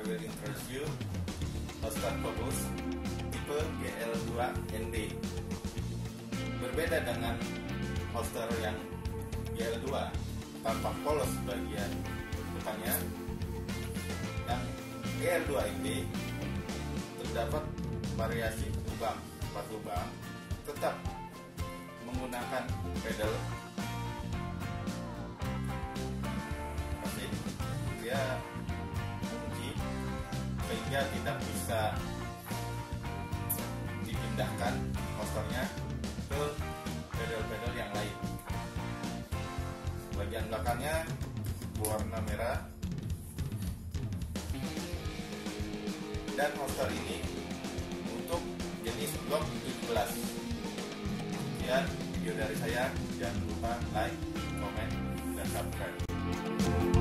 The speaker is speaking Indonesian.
I will introduce you Holster Focus tipe GL2ND. Berbeda dengan holster yang GL2 tanpa polos bagian depannya, yang GL2ND terdapat variasi lubang, empat lubang, tetap menggunakan pedal. Mesin dia sehingga tidak bisa dipindahkan motornya ke pedal-pedal yang lain. Bagian belakangnya warna merah. Dan holster ini untuk jenis blok 17 sekian video dari saya. Jangan lupa like, comment, dan subscribe